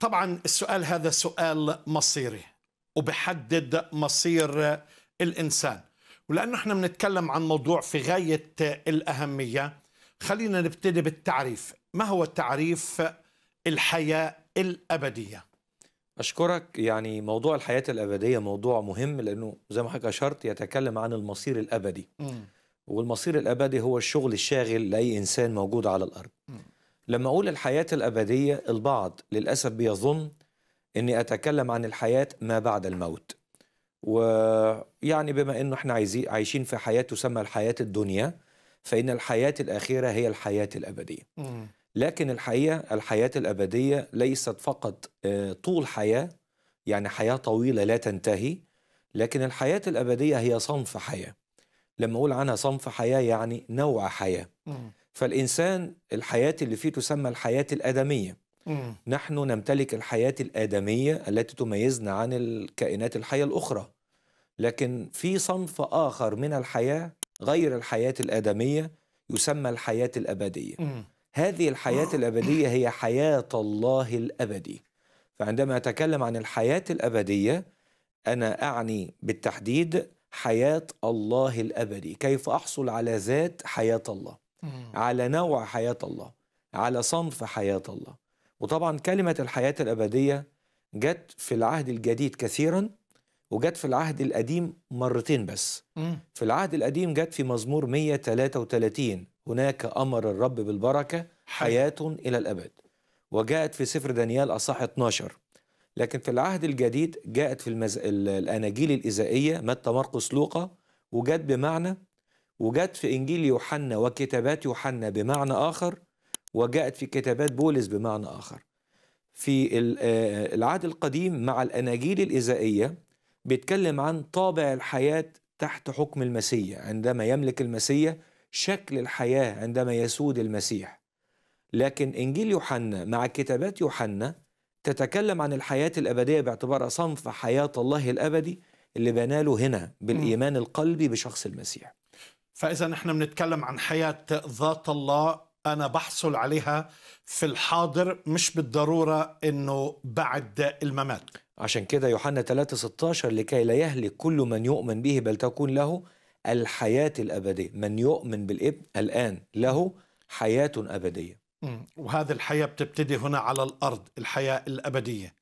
طبعا السؤال هذا سؤال مصيري وبحدد مصير الإنسان. ولأنه إحنا بنتكلم عن موضوع في غاية الأهمية خلينا نبتدي بالتعريف. ما هو تعريف الحياة الأبدية؟ أشكرك. يعني موضوع الحياة الأبدية موضوع مهم لأنه زي ما حضرتك أشرت يتكلم عن المصير الأبدي. مم. والمصير الأبدي هو الشغل الشاغل لأي إنسان موجود على الأرض. مم. لما أقول الحياة الأبدية البعض للأسف بيظن أني أتكلم عن الحياة ما بعد الموت ويعني بما أنه إحنا عايزين عايشين في حياة تسمى الحياة الدنيا فإن الحياة الأخيرة هي الحياة الأبدية. لكن الحقيقة الحياة الأبدية ليست فقط آه، طول حياة يعني حياة طويلة لا تنتهي لكن الحياة الأبدية هي صنف حياة لما أقول عنها صنف حياة يعني نوع حياة. فالإنسان الحياة اللي فيه تسمى الحياة الآدمية مم. نحن نمتلك الحياة الآدمية التي تميزنا عن الكائنات الحية الأخرى لكن في صنف آخر من الحياة غير الحياة الآدمية يسمى الحياة الأبدية مم. هذه الحياة الأبدية هي حياة الله الأبدي فعندما أتكلم عن الحياة الأبدية أنا أعني بالتحديد حياة الله الأبدي كيف أحصل على ذات حياة الله. على نوع حياة الله على صنف حياة الله. وطبعا كلمة الحياة الأبدية جت في العهد الجديد كثيرا وجت في العهد القديم مرتين بس. في العهد القديم جت في مزمور 133 هناك أمر الرب بالبركة حياة إلى الأبد. وجاءت في سفر دانيال أصح 12 لكن في العهد الجديد جاءت في المز... ال- الأناجيل الإزائية متى مرقس لوقا وجت بمعنى وجت في إنجيل يوحنا وكتابات يوحنا بمعنى آخر وجاءت في كتابات بولس بمعنى آخر. في ال- آه، العهد القديم مع الأناجيل الإزائية بيتكلم عن طابع الحياة تحت حكم المسيح. عندما يملك المسيح شكل الحياة عندما يسود المسيح. لكن إنجيل يوحنا مع كتابات يوحنا تتكلم عن الحياة الأبدية باعتبارها صنف حياة الله الأبدي اللي بناله هنا بالإيمان القلبي بشخص المسيح. فإذا نحن بنتكلم عن حياة ذات الله أنا بحصل عليها في الحاضر مش بالضرورة إنه بعد الممات. عشان كده يوحنا 3:16 لكي لا يهلك كل من يؤمن به بل تكون له الحياة الأبدية. من يؤمن بالإبن الآن له حياة أبدية. وهذه الحياة بتبتدي هنا على الأرض الحياة الأبدية.